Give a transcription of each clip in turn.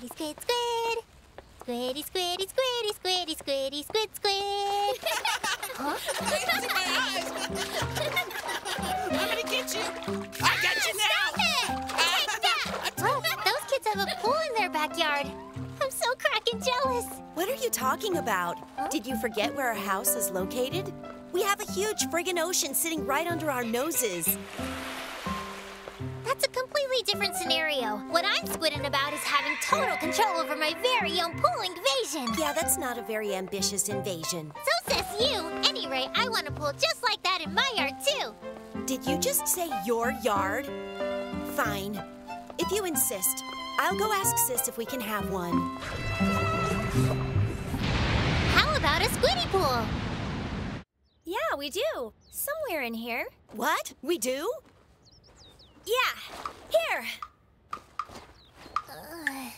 Squiddy, squid, squid. Squiddy, squiddy, squiddy, squiddy, squiddy, squid, squid. huh? I'm gonna get you. I got you now. Take that! Ah. Look, those kids have a pool in their backyard. I'm so cracking jealous. What are you talking about? Did you forget where our house is located? We have a huge friggin' ocean sitting right under our noses. That's a completely different scenario. What I'm squidding about is having total control over my very own pool invasion. Yeah, that's not a very ambitious invasion. So says you. Anyway, I want a pool just like that in my yard, too. Did you just say your yard? Fine. If you insist, I'll go ask Sis if we can have one. How about a squiddy pool? Yeah, we do. Somewhere in here. What? We do? Yeah, here. Uh,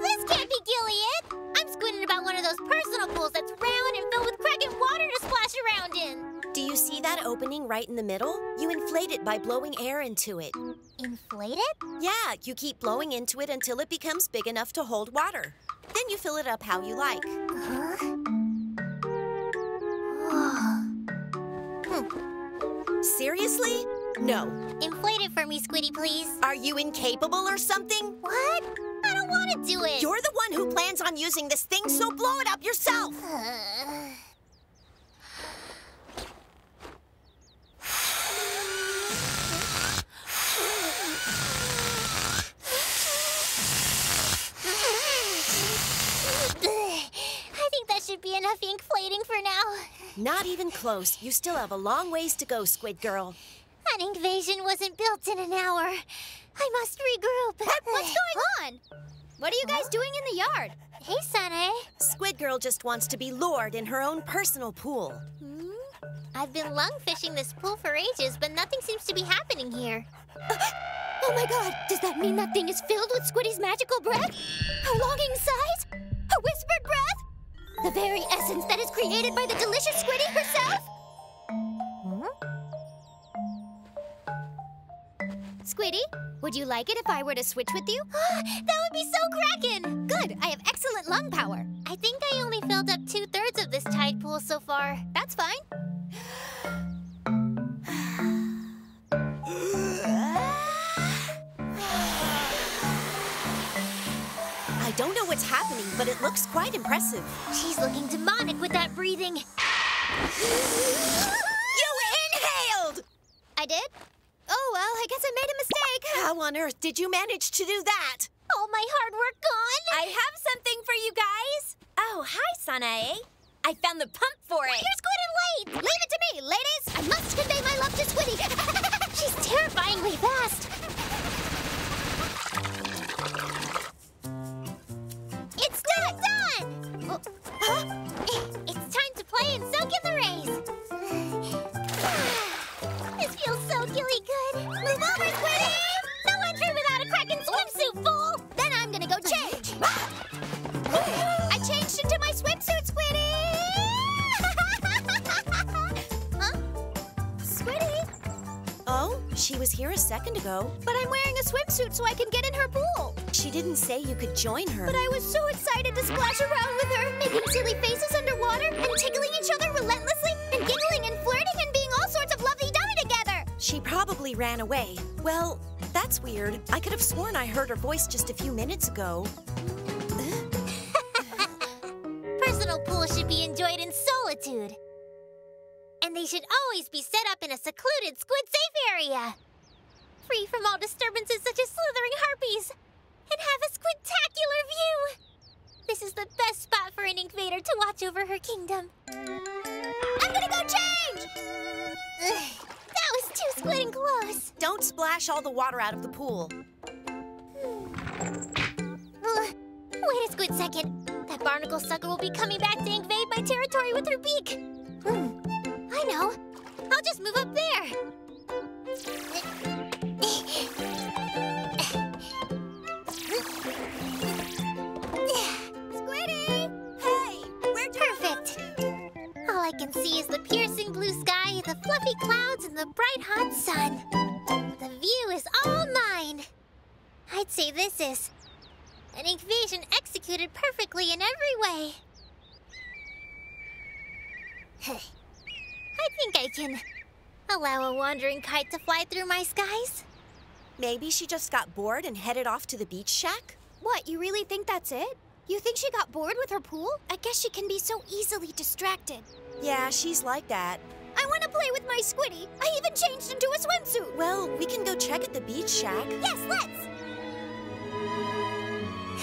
this can't be Gilead! I'm squidding about one of those personal pools that's round and filled with water to splash around in. Do you see that opening right in the middle? You inflate it by blowing air into it. Inflate it? Yeah, you keep blowing into it until it becomes big enough to hold water. Then you fill it up how you like. Huh? Seriously? No. Inflate it for me, Squiddy, please. Are you incapable or something? What? I don't want to do it. You're the one who plans on using this thing, so blow it up yourself. Uh, I think that should be enough inflating for now. Not even close. You still have a long ways to go, Squid Girl. An invasion wasn't built in an hour. I must regroup. What's going on? What are you guys doing in the yard? Hey, Sunny. Squid Girl just wants to be lured in her own personal pool. Hmm? I've been lung fishing this pool for ages, but nothing seems to be happening here. Oh my god, does that mean that thing is filled with Squiddy's magical breath? Her longing sighs? Her whispered breath? The very essence that is created by the delicious Squiddy herself? Squiddy, would you like it if I were to switch with you? that would be so crackin'! Good, I have excellent lung power. I think I only filled up two thirds of this tide pool so far. That's fine. What's happening, but it looks quite impressive. She's looking demonic with that breathing. You inhaled! I did? Oh, well, I guess I made a mistake. How on earth did you manage to do that? All my hard work gone? I have something for you guys. Oh, hi, Sanae. I found the pump for it. Here's Squid and Late! Leave it to me, ladies. I must convey my love to Squiddy. She's terrifyingly fast. Not done! Oh, huh? Eh, it's time to play and soak in the rays. This feels so gilly good. Move over, Squiddy! No entry without a Kraken swimsuit, fool! Then I'm gonna go change. I changed into my swimsuit, Squiddy. huh? Squiddy, Oh, she was here a second ago. but I'm wearing a swimsuit so I can get in her pool. She didn't say you could join her. But I was so excited to splash around with her, making silly faces underwater and tickling each other relentlessly and giggling and flirting and being all sorts of lovey-dovey together. She probably ran away. Well, that's weird. I could have sworn I heard her voice just a few minutes ago. Personal pools should be enjoyed in solitude. And they should always be set up in a secluded squid safe area. Free from all disturbances such as slithering harpies. And have a squidtacular view. This is the best spot for an invader to watch over her kingdom. I'm gonna go change! Ugh, that was too squid and close. Don't splash all the water out of the pool. Ugh, wait a squid second. That barnacle sucker will be coming back to invade my territory with her beak. Hmm, I know. I'll just move up there. Can see is the piercing blue sky, the fluffy clouds, and the bright hot sun. The view is all mine. I'd say this is an invasion executed perfectly in every way. I think I can allow a wandering kite to fly through my skies. Maybe she just got bored and headed off to the beach shack? What, you really think that's it? You think she got bored with her pool? I guess she can be so easily distracted. Yeah, she's like that. I want to play with my Squiddy. I even changed into a swimsuit. Well, we can go check at the beach shack. Yes, let's.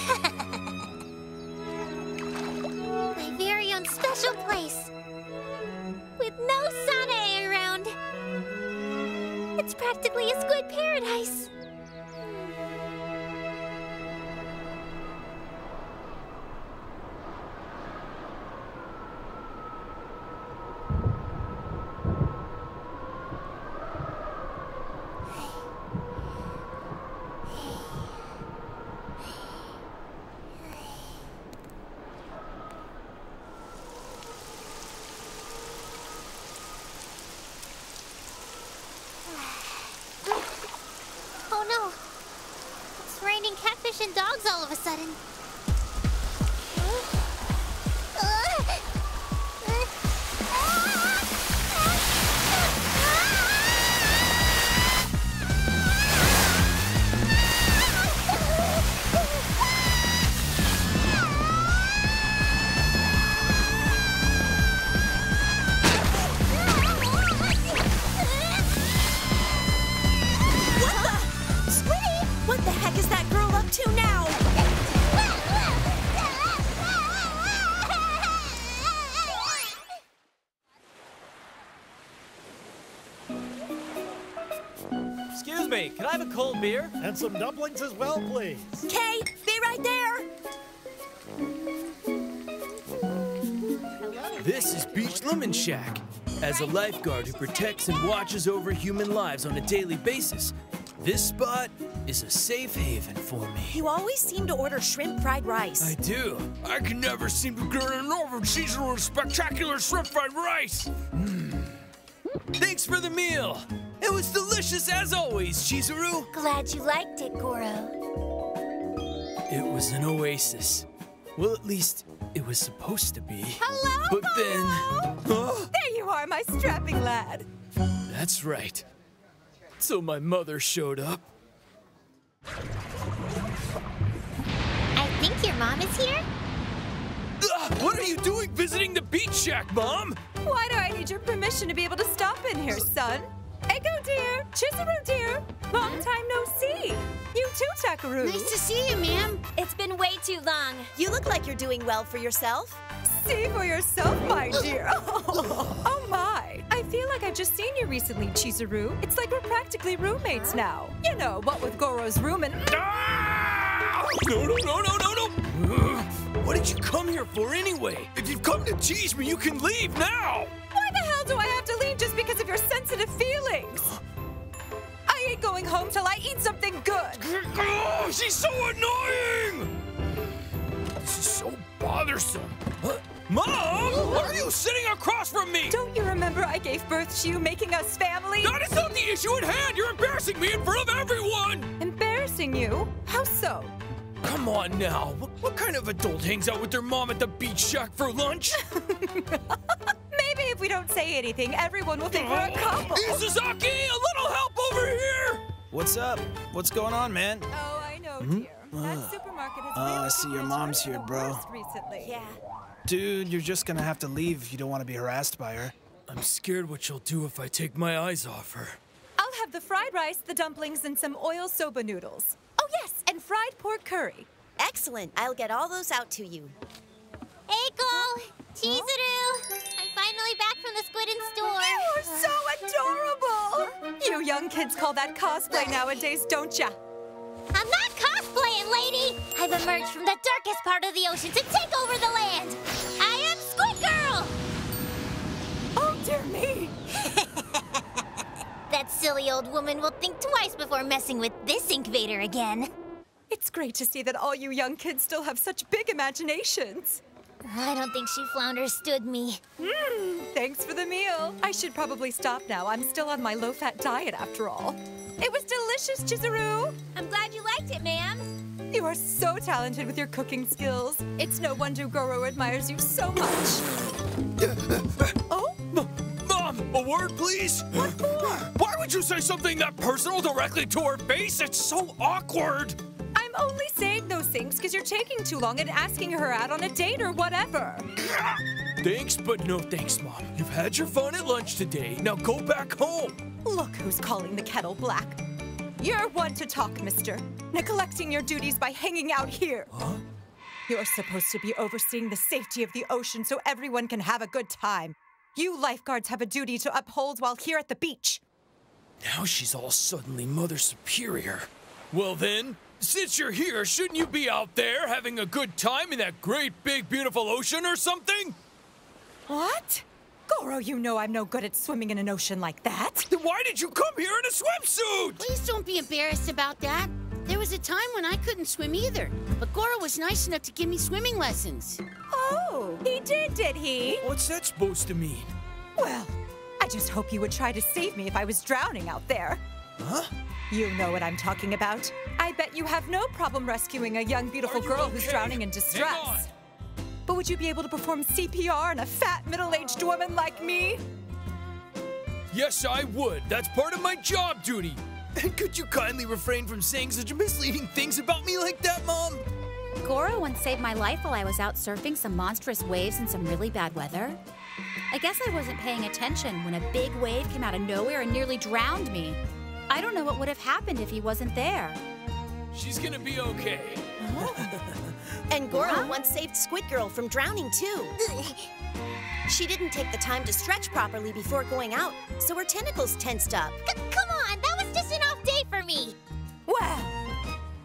My very own special place. With no Sanae around. It's practically a squid paradise. Dogs all of a sudden. And some dumplings as well, please. Kay, be right there. This is Beach Lemon Shack. As a lifeguard who protects and watches over human lives on a daily basis, this spot is a safe haven for me. You always seem to order shrimp fried rice. I do. I can never seem to get enough of Caesar's spectacular shrimp fried rice. Mm. Thanks for the meal. It was delicious as always, Chizuru. Glad you liked it, Goro. It was an oasis. Well, at least it was supposed to be. Hello, But then. Huh? There you are, my strapping lad. That's right. So my mother showed up. I think your mom is here? Ah, what are you doing visiting the beach shack, Mom? Why do I need your permission to be able to stop in here, son? Eiko dear, Chizuru dear, long time no see. You too, Takeru. Nice to see you, ma'am. It's been way too long. You look like you're doing well for yourself. See for yourself, my dear. Oh, my. I feel like I've just seen you recently, Chizuru. It's like we're practically roommates now. You know, what with Goro's room and. Ah! No, no, no, no, no, no! Ugh. What did you come here for anyway? If you've come to tease me, you can leave now! Why the hell do I have to sensitive feelings? I ain't going home till I eat something good. Oh, she's so annoying! This is so bothersome. Mom, why are you sitting across from me? Don't you remember I gave birth to you, making us family? That is not the issue at hand! You're embarrassing me in front of everyone! Embarrassing you? How so? Come on now. What, what kind of adult hangs out with their mom at the beach shack for lunch? Maybe if we don't say anything, everyone will think we're a couple. Isozaki, a little help over here! What's up? What's going on, man? Oh, I know, mm-hmm. dear. That ah. supermarket has Oh, I see your mom's here, bro. Recently. Yeah. Dude, you're just gonna have to leave if you don't want to be harassed by her. I'm scared what she'll do if I take my eyes off her. I'll have the fried rice, the dumplings, and some oil soba noodles. Oh, yes, and fried pork curry. Excellent. I'll get all those out to you. Eiko! Chizuru! Finally back from the Squid and store. You are so adorable! You young kids call that cosplay nowadays, don't ya? I'm not cosplaying, lady! I've emerged from the darkest part of the ocean to take over the land! I am Squid Girl! Oh, dear me. That silly old woman will think twice before messing with this incubator again. It's great to see that all you young kids still have such big imaginations. I don't think she flounderstood me. Hmm, Thanks for the meal. I should probably stop now. I'm still on my low-fat diet after all. It was delicious, Chizuru. I'm glad you liked it, ma'am. You are so talented with your cooking skills. It's no wonder Goro admires you so much. oh, Mom, a word, please? What for? Why would you say something that personal directly to her face? It's so awkward. I'm only saying those things because you're taking too long and asking her out on a date or whatever. Thanks, but no thanks, Mom. You've had your fun at lunch today. Now go back home. Look who's calling the kettle black. You're one to talk, mister. Neglecting your duties by hanging out here. Huh? You're supposed to be overseeing the safety of the ocean so everyone can have a good time. You lifeguards have a duty to uphold while here at the beach. Now she's all suddenly Mother Superior. Well then, since you're here, shouldn't you be out there having a good time in that great big beautiful ocean or something? What? Goro, you know I'm no good at swimming in an ocean like that. Then why did you come here in a swimsuit? Please don't be embarrassed about that. There was a time when I couldn't swim either, but Goro was nice enough to give me swimming lessons. Oh, he did, did he? What's that supposed to mean? Well, I just hope you would try to save me if I was drowning out there. Huh? You know what I'm talking about. I bet you have no problem rescuing a young, beautiful Are you girl who's drowning in Hang distress. on. But would you be able to perform CPR on a fat, middle-aged woman like me? Yes, I would. That's part of my job duty. And could you kindly refrain from saying such misleading things about me like that, Mom? Goro once saved my life while I was out surfing some monstrous waves in some really bad weather. I guess I wasn't paying attention when a big wave came out of nowhere and nearly drowned me. I don't know what would have happened if he wasn't there. She's gonna be okay. And Goro once saved Squid Girl from drowning, too. She didn't take the time to stretch properly before going out, so her tentacles tensed up. C- come on, that was just an off day for me. Well,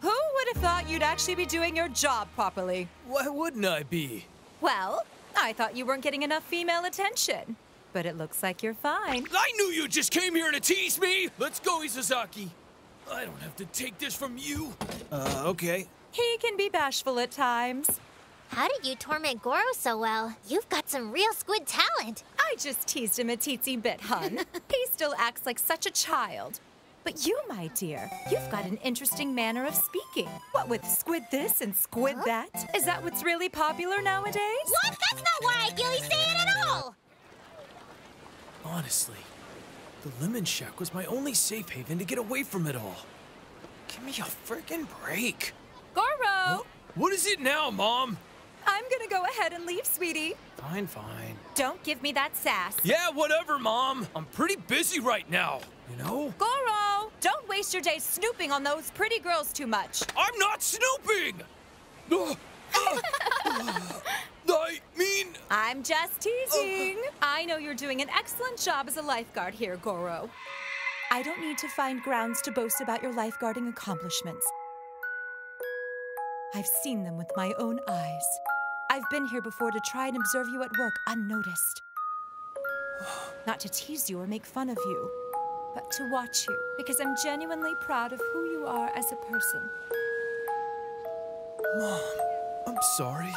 who would have thought you'd actually be doing your job properly? Why wouldn't I be? Well, I thought you weren't getting enough female attention. But it looks like you're fine. I knew you just came here to tease me! Let's go, Isozaki. I don't have to take this from you. Uh, okay. He can be bashful at times. How did you torment Goro so well? You've got some real squid talent. I just teased him a teensy bit, hun. he still acts like such a child. But you, my dear, you've got an interesting manner of speaking. What with squid this and squid that? Is that what's really popular nowadays? What? That's not why I Gilly say it at all. Honestly, the Lemon Shack was my only safe haven to get away from it all. Give me a freaking break. Goro! What is it now, Mom? I'm gonna go ahead and leave, sweetie. Fine, fine. Don't give me that sass. Yeah, whatever, Mom. I'm pretty busy right now, you know? Goro! Don't waste your day snooping on those pretty girls too much. I'm not snooping! I mean, I'm just teasing. Oh. I know you're doing an excellent job as a lifeguard here, Goro. I don't need to find grounds to boast about your lifeguarding accomplishments. I've seen them with my own eyes. I've been here before to try and observe you at work unnoticed. Not to tease you or make fun of you, but to watch you because I'm genuinely proud of who you are as a person. Mom, I'm sorry.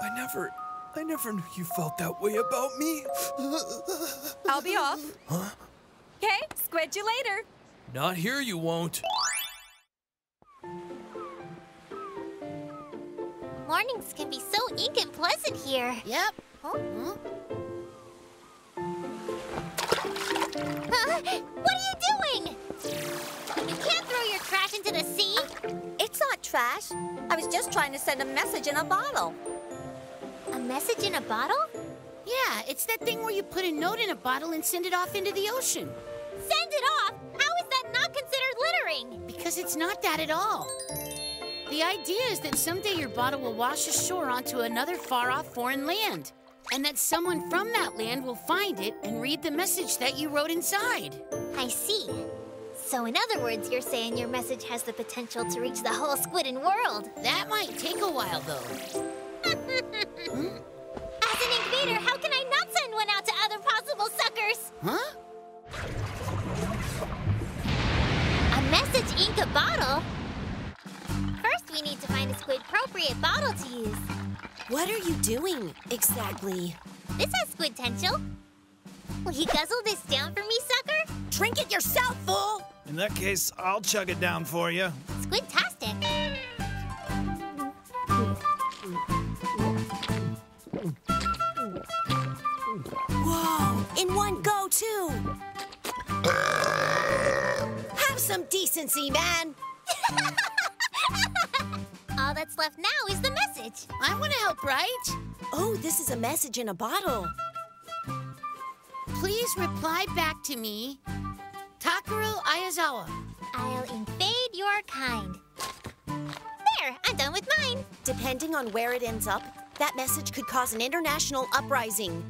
I never, I never knew you felt that way about me. I'll be off. Huh? Okay, squid you later. Not here, you won't. Mornings can be so ink and pleasant here. Yep. Huh? Huh? Huh? What are you doing? You can't throw your trash into the sea. Uh, it's not trash. I was just trying to send a message in a bottle. Message in a bottle? Yeah, it's that thing where you put a note in a bottle and send it off into the ocean. Send it off? How is that not considered littering? Because it's not that at all. The idea is that someday your bottle will wash ashore onto another far off foreign land. And that someone from that land will find it and read the message that you wrote inside. I see. So, in other words, you're saying your message has the potential to reach the whole squidden world. That might take a while, though. As an incubator, how can I not send one out to other possible suckers? Huh? A message ink a bottle? First, we need to find a squid-appropriate bottle to use. What are you doing exactly? This has squid potential. Will you guzzle this down for me, sucker? Drink it yourself, fool! In that case, I'll chug it down for you. Squidtastic. Decency, man. All that's left now is the message. I want to help, right? Oh, this is a message in a bottle. Please reply back to me, Takeru Aizawa. I'll invade your kind. There, I'm done with mine. Depending on where it ends up, that message could cause an international uprising.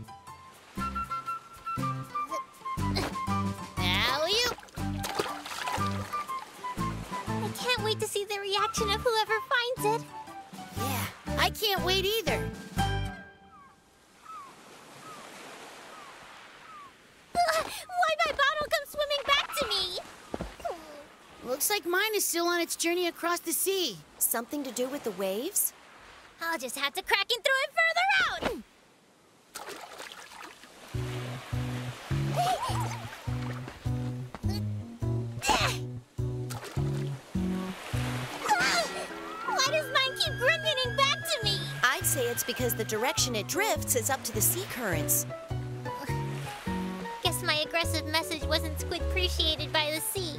Wait to see the reaction of whoever finds it. Yeah, I can't wait either. Why my bottle come swimming back to me? Looks like mine is still on its journey across the sea. Something to do with the waves? I'll just have to crack and throw it it's because the direction it drifts is up to the sea currents. Guess my aggressive message wasn't squid appreciated by the sea.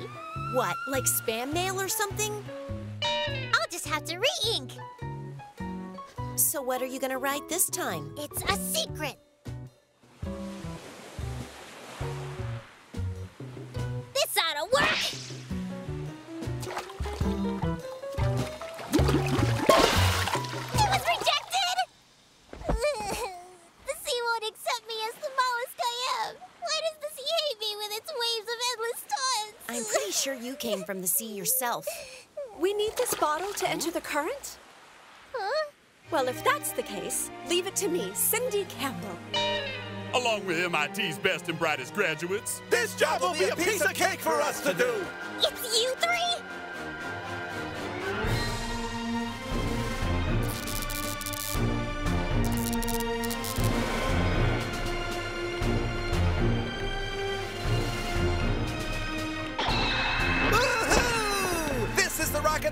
What, like spam mail or something? I'll just have to re-ink. So what are you gonna write this time? It's a secret. This ought to work. Came from the sea yourself. We need this bottle to enter the current? Huh? Well, if that's the case, leave it to me, Cindy Campbell. Along with MIT's best and brightest graduates. This job will be a piece of cake for us to do. It's you three?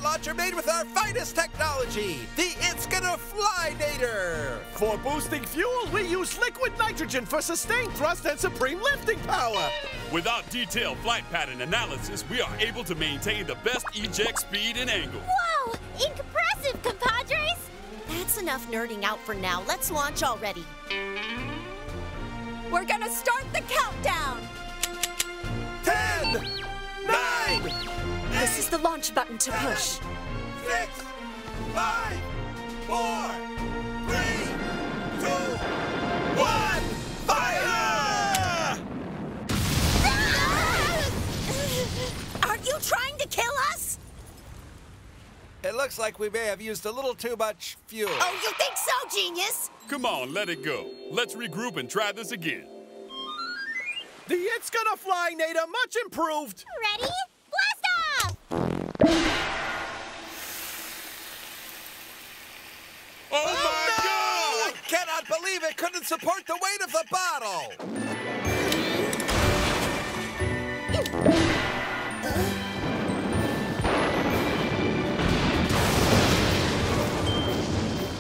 Launcher made with our finest technology, the It's Gonna Fly Nader. For boosting fuel, we use liquid nitrogen for sustained thrust and supreme lifting power. Without detailed flight pattern analysis, we are able to maintain the best eject speed and angle. Whoa! Impressive, compadres! That's enough nerding out for now. Let's launch already. We're gonna start the countdown! This is the launch button to push. six, five, four, three, two, one, fire! Aren't you trying to kill us? It looks like we may have used a little too much fuel. Oh, you think so, genius? Come on, let it go. Let's regroup and try this again. The It's Gonna Fly Nada, much improved. Ready? Believe it couldn't support the weight of the bottle.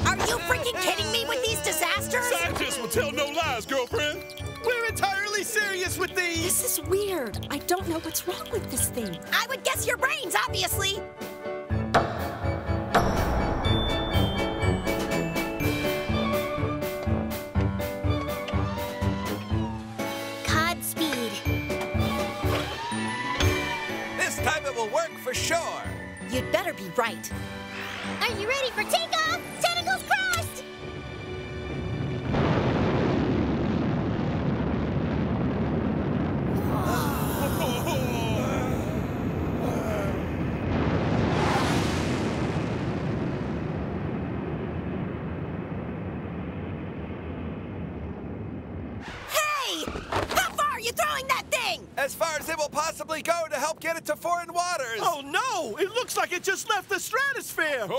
Are you freaking kidding me with these disasters? Scientists will tell no lies, girlfriend. We're entirely serious with these. This is weird. I don't know what's wrong with this thing. I would guess your brains, obviously. For sure. You'd better be right. Are you ready for takeoff? help get it to foreign waters. Oh, no! It looks like it just left the stratosphere.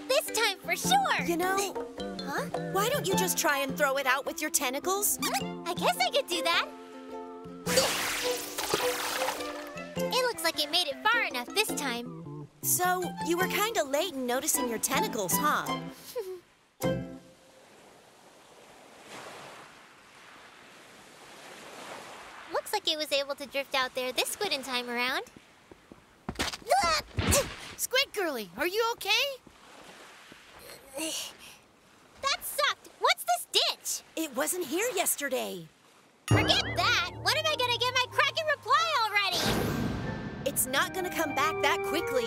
Oh. this time for sure. You know, huh? why don't you just try and throw it out with your tentacles? I guess I could do that. Like it made it far enough this time. So, you were kinda late in noticing your tentacles, huh? Looks like it was able to drift out there this squid in time around. Squid Girly, are you okay? That sucked! What's this ditch? It wasn't here yesterday. Forget that! When am I gonna It's not gonna come back that quickly.